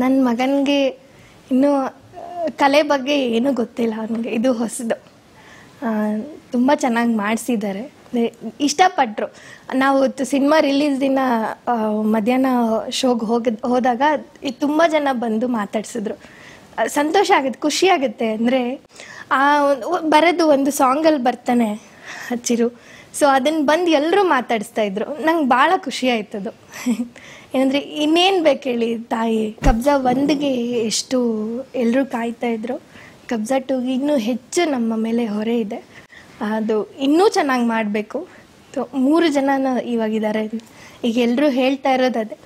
ನನ್ನ ಮಗನಿಗೆ ಇನ್ನೂ ಕಲೆ ಬಗ್ಗೆ ಏನೂ ಗೊತ್ತಿಲ್ಲ ಅವನಿಗೆ. ಇದು ಹೊಸದು. ತುಂಬ ಚೆನ್ನಾಗಿ ಮಾಡಿಸಿದ್ದಾರೆ. ಇಷ್ಟಪಟ್ಟರು ನಾವು ಸಿನಿಮಾ ರಿಲೀಸ್ ದಿನ ಮಧ್ಯಾಹ್ನ ಶೋಗೆ ಹೋಗ, ಹೋದಾಗ ತುಂಬ ಜನ ಬಂದು ಮಾತಾಡ್ಸಿದ್ರು. ಸಂತೋಷ ಆಗುತ್ತೆ, ಖುಷಿ ಆಗುತ್ತೆ. ಅಂದರೆ ಬರೋದು ಒಂದು ಸಾಂಗಲ್ಲಿ ಬರ್ತಾನೆ ಚಿರು ಸೊ ಅದನ್ನು ಬಂದು ಎಲ್ಲರೂ ಮಾತಾಡಿಸ್ತಾ ಇದ್ರು. ನಂಗೆ ಭಾಳ ಖುಷಿ ಆಯ್ತದು. ಏನಂದರೆ, ಇನ್ನೇನು ಬೇಕು ಹೇಳಿ ತಾಯಿ? ಕಬ್ಜಾ ಒಂದಿಗೆ ಎಷ್ಟು ಎಲ್ಲರೂ ಕಾಯ್ತಾ ಇದ್ರು. ಕಬ್ಜಾ ಟೂಗೆ ಇನ್ನೂ ಹೆಚ್ಚು ನಮ್ಮ ಮೇಲೆ ಹೊರೆ ಇದೆ. ಅದು ಇನ್ನೂ ಚೆನ್ನಾಗಿ ಮಾಡಬೇಕು. ಮೂರು ಜನನ ಇವಾಗಿದ್ದಾರೆ. ಈಗ ಎಲ್ಲರೂ ಹೇಳ್ತಾ ಇರೋದು ಅದೇ.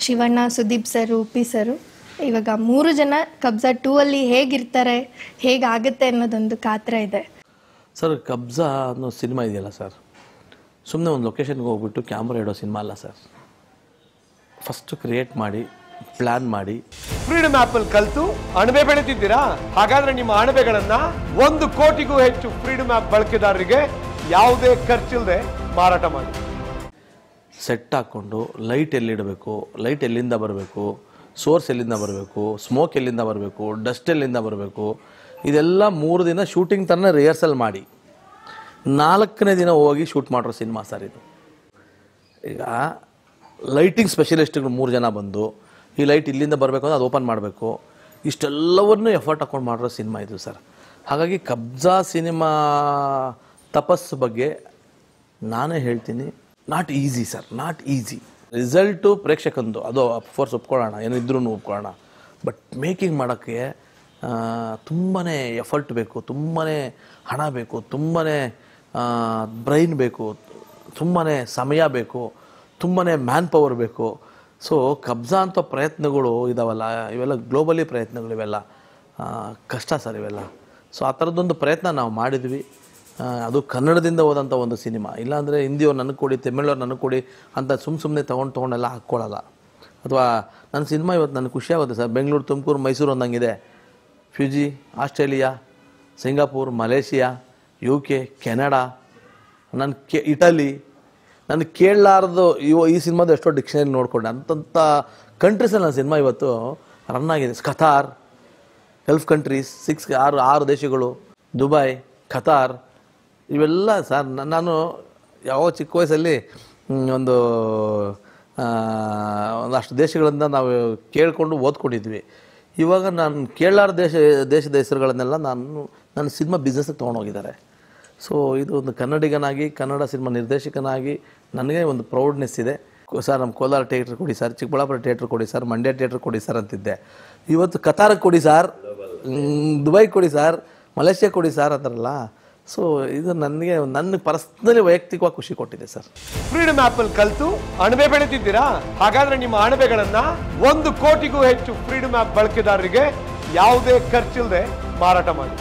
Shivanna, Sudeep sir, Uppi sir. ಇವಾಗ ಮೂರು ಜನ ಕಬ್ಜಾ ಟೂ ಅಲ್ಲಿ ಹೇಗಿರ್ತಾರೆ, ಹೇಗಾಗುತ್ತೆ ಅನ್ನೋದೊಂದು ಕಾತ್ರ ಇದೆ. ಸರ್, ಕಬ್ಜಾ ಅನ್ನೋ ಸಿನಿಮಾ ಇದೆಯಲ್ಲ ಸರ್? ಸುಮ್ಮನೆ ಒಂದು ಲೊಕೇಶನ್ಗೆ ಹೋಗ್ಬಿಟ್ಟು ಕ್ಯಾಮ್ರಾ ಇಡೋ ಸಿನಿಮಾ ಅಲ್ಲ ಸರ್ ಫಸ್ಟ್ ಕ್ರಿಯೇಟ್ ಮಾಡಿ ಪ್ಲಾನ್ ಮಾಡಿ. ಫ್ರೀಡಮ್ ಆಪ್ ಅಲ್ಲಿ ಕಲ್ತು ಅಣಬೆ ಬೆಳೆದಿದ್ದೀರಾ ಹಾಗಾದ್ರೆ ನಿಮ್ಮ ಅಣಬೆಗಳನ್ನ ಒಂದು ಕೋಟಿಗೂ ಹೆಚ್ಚು ಫ್ರೀಡಮ್ ಆಪ್ ಬಳಕೆದಾರರಿಗೆ ಯಾವುದೇ ಖರ್ಚಿಲ್ಲದೆ ಮಾರಾಟ ಮಾಡಿ. ಸೆಟ್ ಹಾಕ್ಕೊಂಡು ಲೈಟ್ ಎಲ್ಲಿಡಬೇಕು? ಲೈಟ್ ಎಲ್ಲಿಂದ ಬರಬೇಕು? ಸೋರ್ಸ್ ಎಲ್ಲಿಂದ ಬರಬೇಕು? ಸ್ಮೋಕ್ ಎಲ್ಲಿಂದ ಬರಬೇಕು? ಡಸ್ಟ್ ಎಲ್ಲಿಂದ ಬರಬೇಕು? ಇದೆಲ್ಲ ಮೂರು ದಿನ ಶೂಟಿಂಗ್ ತನ್ನ ರಿಹರ್ಸಲ್ ಮಾಡಿ. ನಾಲ್ಕನೇ ದಿನ ಹೋಗಿ ಶೂಟ್ ಮಾಡಿರೋ ಸಿನಿಮಾ ಸರ್ ಇದು. ಈಗ ಲೈಟಿಂಗ್ ಸ್ಪೆಷಲಿಸ್ಟ್ಗಳು ಮೂರು ಜನ ಬಂದು, ಈ ಲೈಟ್ ಇಲ್ಲಿಂದ ಬರಬೇಕು ಅಂದರೆ ಅದು ಓಪನ್ ಮಾಡಬೇಕು. ಇಷ್ಟೆಲ್ಲವನ್ನೂ ಎಫರ್ಟ್ ಹಾಕೊಂಡು ಮಾಡಿರೋ ಸಿನಿಮಾ ಇದು ಸರ್. ಹಾಗಾಗಿ ಕಬ್ಜಾ ಸಿನಿಮಾ ತಪಸ್ಸು ಬಗ್ಗೆ ನಾನೇ ಹೇಳ್ತೀನಿ, not easy sir, not easy. Result ಪ್ರೇಕ್ಷಕಂದು, ಅದು ಅಫ್ಕೋರ್ಸ್ ಒಪ್ಕೊಳ್ಳೋಣ, ಏನಿದ್ರೂ ಒಪ್ಕೊಳ್ಳೋಣ. ಬಟ್ ಮೇಕಿಂಗ್ ಮಾಡೋಕ್ಕೆ ತುಂಬಾ ಎಫರ್ಟ್ ಬೇಕು ತುಂಬಾ ಹಣ ಬೇಕು ತುಂಬಾ ಬ್ರೈನ್ ಬೇಕು ತುಂಬಾ ಸಮಯ ಬೇಕು ತುಂಬಾ ಮ್ಯಾನ್ ಪವರ್ ಬೇಕು. ಸೊ ಕಬ್ಜಾ ಅಂತ ಪ್ರಯತ್ನಗಳು ಇದಾವಲ್ಲ, ಇವೆಲ್ಲ ಗ್ಲೋಬಲಿ ಪ್ರಯತ್ನಗಳು ಇವೆಲ್ಲ. ಕಷ್ಟ ಸರ್ ಇವೆಲ್ಲ. ಸೊ ಆ ಥರದ್ದೊಂದು ಪ್ರಯತ್ನ ನಾವು ಮಾಡಿದ್ವಿ. ಅದು ಕನ್ನಡದಿಂದ ಹೋದಂಥ ಒಂದು ಸಿನಿಮಾ. ಇಲ್ಲಾಂದರೆ ಹಿಂದಿಯವ್ರು ನನಗೆ ಕೊಡಿ, ತಮಿಳವ್ರು ನನಗೆ ಕೊಡಿ ಅಂತ ಸುಮ್ಮ ಸುಮ್ಮನೆ ತೊಗೊಂಡು ತೊಗೊಂಡೆಲ್ಲ ಹಾಕ್ಕೊಳ್ಳಲ್ಲ ಅಥವಾ ನನ್ನ ಸಿನಿಮಾ ಇವತ್ತು ನನಗೆ ಖುಷಿಯಾಗುತ್ತೆ sir. Bengaluru, Tumakuru, Mysuru ಅಂದಂಗಿದೆ Fiji Australia Singapore Malaysia U K Canada ನನ್ನ ಕೆ ಇಟಲಿ ನಾನು ಕೇಳಲಾರ್ದು ಇವ, ಈ ಸಿನಿಮಾದ ಎಷ್ಟೋ ಡಿಕ್ಷನರಿ ನೋಡಿಕೊಂಡೆ. ಅಂತಂಥ ಕಂಟ್ರೀಸಲ್ಲಿ ನನ್ನ ಸಿನಿಮಾ ಇವತ್ತು ರನ್ ಆಗಿದೆ. ಕತಾರ್ ಗಲ್ಫ್ ಕಂಟ್ರೀಸ್ ಸಿಕ್ಸ್ ಆರು ಆರು ದೇಶಗಳು. ದುಬೈ ಖತಾರ್ ಇವೆಲ್ಲ ಸರ್ ನಾನು ಯಾವ ಚಿಕ್ಕ ವಯಸ್ಸಲ್ಲಿ ಒಂದು ಒಂದಷ್ಟು ದೇಶಗಳಿಂದ ನಾವು ಕೇಳಿಕೊಂಡು ಓದ್ಕೊಂಡಿದ್ವಿ. ಇವಾಗ ನಾನು ಕೇಳಾರ ದೇಶ, ದೇಶದ ಹೆಸರುಗಳನ್ನೆಲ್ಲ ನಾನು, ನನ್ನ ಸಿನಿಮಾ ಬಿಸ್ನೆಸ್ಗೆ ತೊಗೊಂಡೋಗಿದ್ದಾರೆ. ಸೊ ಇದು ಒಂದು ಕನ್ನಡಿಗನಾಗಿ, ಕನ್ನಡ ಸಿನಿಮಾ ನಿರ್ದೇಶಕನಾಗಿ ನನಗೆ ಒಂದು ಪ್ರೌಡ್ನೆಸ್ ಇದೆ. ಸರ್, ನಮ್ಮ ಕೋಲಾರ ಥಿಯೇಟ್ರ್ ಕೊಡಿ ಸರ್, ಚಿಕ್ಕಬಳ್ಳಾಪುರ ಥಿಯೇಟ್ರ್ ಕೊಡಿ ಸರ್, ಮಂಡ್ಯ ಥಿಯೇಟ್ರ್ ಕೊಡಿ ಸರ್ ಅಂತಿದ್ದೆ. ಇವತ್ತು ಕತಾರಕ್ಕೆ ಕೊಡಿ ಸರ್ ದುಬೈ ಕೊಡಿ ಸರ್, ಮಲೇಷ್ಯಾ ಕೊಡಿ ಸರ್ ಅಂತಾರಲ್ಲ. ಸೊ ಇದು ನನಗೆ, ನನ್ನ ಪರ್ಸ್ನಲಿ ವೈಯಕ್ತಿಕವಾಗಿ ಖುಷಿ ಕೊಟ್ಟಿದೆ ಸರ್. ಫ್ರೀಡಮ್ ಆಪ್ ಕಲಿತು, ಅಣಬೆ ಬೆಳೆದಿದ್ದೀರಾ? ಹಾಗಾದ್ರೆ ನಿಮ್ಮ ಅಣಬೆಗಳನ್ನ ಒಂದು ಕೋಟಿಗೂ ಹೆಚ್ಚು ಫ್ರೀಡಮ್ ಆಪ್ ಬಳಕೆದಾರರಿಗೆ ಯಾವುದೇ ಖರ್ಚಿಲ್ಲದೆ ಮಾರಾಟ ಮಾಡಿ.